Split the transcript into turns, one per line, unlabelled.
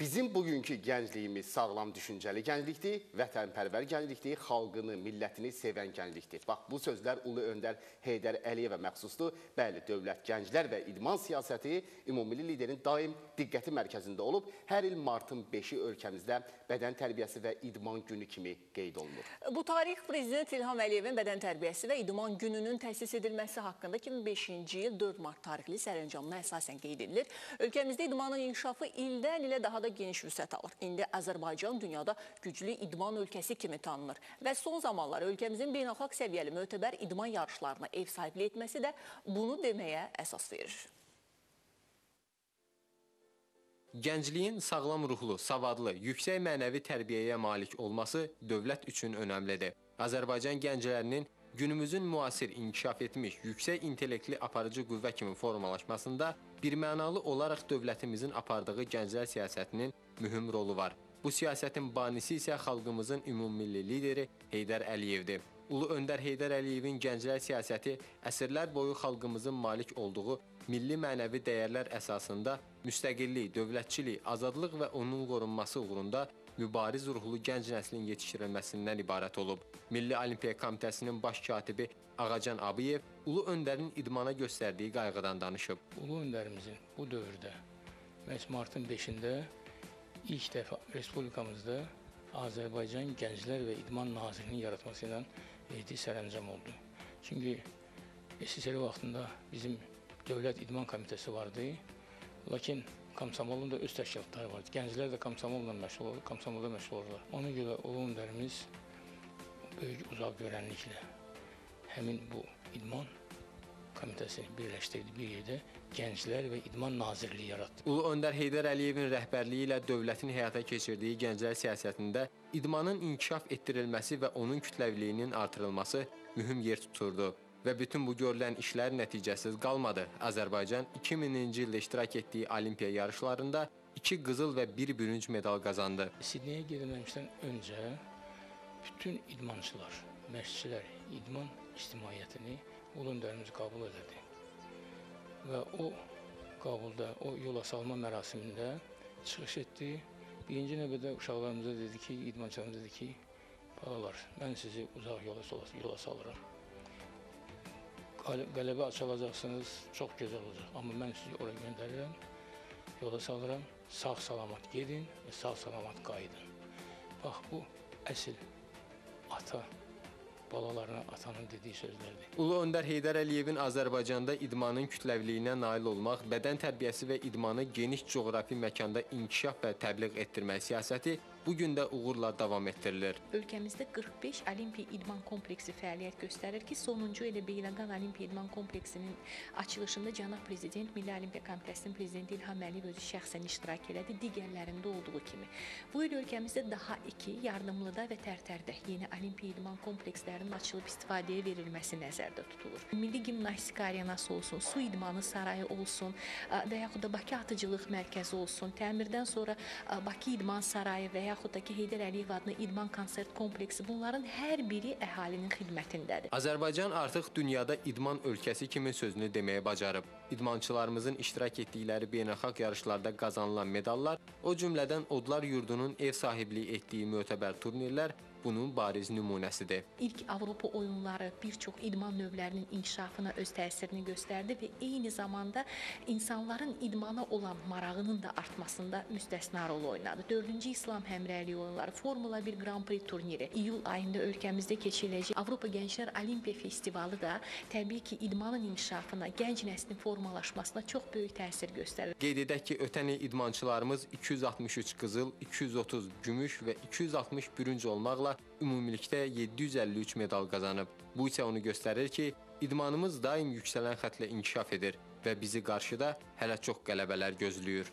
Bizim bugünkü gəncliyimiz sağlam düşüncəli gənclikdir, vətənpərvər gənclikdir, xalqını, millətini sevən gənclikdir. Bax, bu sözlər Ulu Öndər Heydər Əliyevə məxsusdur. Bəli, dövlət, gənclər və idman siyasəti ümumili liderin daim diqqəti mərkəzində olub. Hər il martın 5-i ölkəmizdə bədən tərbiyəsi və idman günü kimi qeyd olunur.
Bu tarix Prezident İlham Əliyevin bədən tərbiyəsi və idman gününün təsis edilməsi haqqında 2005-ci il 4 mart tarixli sərəncamına əsasən qeyd edilir. Ölkəmizdə idmanın inkişafı ildən ilə daha da geniş vüsət alır. İndi Azərbaycan dünyada güclü idman ölkəsi kimi tanınır və son zamanlar ölkəmizin beynəlxalq səviyyəli mötəbər idman yarışlarına ev sahibliyi etməsi də bunu deməyə əsas verir.
Gəncliyin sağlam ruhlu, savadlı, yüksək mənəvi tərbiyəyə malik olması dövlət üçün önəmlidir. Azərbaycan gənclərinin günümüzün müasir inkişaf etmiş, yüksək intellektli aparıcı qüvvə kimi formalaşmasında birmənalı olaraq dövlətimizin apardığı gənclər siyasətinin mühüm rolu var. Bu siyasətin banisi isə xalqımızın ümummilli lideri Heydər Əliyevdir. Ulu Öndər Heydər Əliyevin gənclər siyasəti əsrlər boyu xalqımızın malik olduğu milli mənəvi dəyərlər əsasında müstəqillik, dövlətçilik, azadlıq və onun qorunması uğrunda mübariz ruhlu gənc nəslin yetişdirilməsindən ibarət olub. Milli Olimpiya Komitəsinin baş katibi Ağacan Abiyev Ulu Öndərin idmana göstərdiyi qayğıdan danışıb.
Ulu öndərimizin bu dövrdə məhz martın 5-də ilk dəfə respublikamızda Azərbaycan Gənclər və İdman Nazirliyinin yaratması ilə etdiyi sərəncam oldu. Çünki SSR vaxtında bizim Dövlət İdman Komitəsi vardı. Lakin Komsomolun da öz təşkilatları var. Gənclər də komsomolla məşğul olur, komsomolda məşğul olurlar. Ona görə ulu öndərimiz böyük uzaq görənliklə həmin bu idman komitəsini birləşdirdi bir yerdə Gənclər və İdman Nazirliyi yaratdı.
Ulu Öndər Heydər Əliyevin rəhbərliyi ilə dövlətin həyata keçirdiyi gənclər siyasətində idmanın inkişaf etdirilməsi və onun kütləviliyinin artırılması mühüm yer tuturdu. Və bütün bu görülən işlər nəticəsiz qalmadı. Azərbaycan 2000-ci ildə iştirak etdiyi Olimpiya yarışlarında 2 qızıl və 1 bürünc medal qazandı.
Sidneyə gedilməmişdən öncə bütün idmançılar, məşqçilər idman ictimaiyyətini ulu öndərimiz qəbul elədi. Və o qəbulda, o yola salma mərasimində çıxış etdi. Birinci növbədə uşaqlarımıza dedi ki, idmançılarımıza dedi ki, balalar, mən sizi uzaq yola, yola salıram qələbə açılacaqsınız, çox gözəl olacaq. Amma mən sizi ora göndərirəm, yola salıram, sağ-salamat gedin və sağ-salamat qayıdın. Bax, bu əsl ata balalarına atanın dediyi sözlərdir.
Ulu Öndər Heydər Əliyevin Azərbaycanda idmanın kütləviliyinə nail olmaq, bədən tərbiyəsi və idmanı geniş coğrafi məkanda inkişaf və təbliğ etdirmək siyasəti bu gün də uğurla davam etdirilir.
Ölkəmizdə 45 Olimpiya İdman kompleksi fəaliyyət göstərir ki, sonuncu elə Beyləqan Olimpiya İdman kompleksinin açılışında cənab prezident Milli Olimpiya Komitəsinin prezidenti İlham Əliyev özü şəxsən iştirak elədi, digərlərində olduğu kimi. Bu il ölkəmizdə daha iki Yardımlıda və Tərtərdə yeni Olimpiya İdman komplekslərinin açılıb istifadəyə verilməsi nəzərdə tutulur. Milli Gimnastika arenası olsun, su idmanı sarayı olsun və yaxud da Bakı atıcılıq mərkəzi olsun, təmirdən sonra Bakı İdman sarayı və ya yaxud da ki, Heydər Əliyev adlı idman konsert kompleksi bunların hər biri əhalinin xidmətindədir.
Azərbaycan artıq dünyada idman ölkəsi kimi sözünü deməyə bacarıb. İdmançılarımızın iştirak etdikləri beynəlxalq yarışlarda qazanılan medallar, o cümlədən Odlar Yurdunun ev sahibliyi etdiyi mötəbər turnirlər bunun bariz nümunəsidir.
İlk Avropa oyunları bir çox idman növlərinin inkişafına öz təsirini göstərdi və eyni zamanda insanların idmana olan marağının da artmasında müstəsna rol oynadı. 4-cü İslam həmrəyliyi oyunları, Formula 1 Grand Prix turniri iyul ayında ölkəmizdə keçiriləcək Avropa Gənclər Olimpiya Festivalı da təbii ki, idmanın inkişafına, gənc nəslin formalaşmasına çox böyük təsir göstərir.
Qeyd edək ki, ötən il idmançılarımız 263 qızıl, 230 gümüş və 260 bürünc olmaqla ümumilikdə 753 medal qazanıb. Bu isə onu göstərir ki, idmanımız daim yüksələn xətlə inkişaf edir və bizi qarşıda hələ çox qələbələr gözləyir.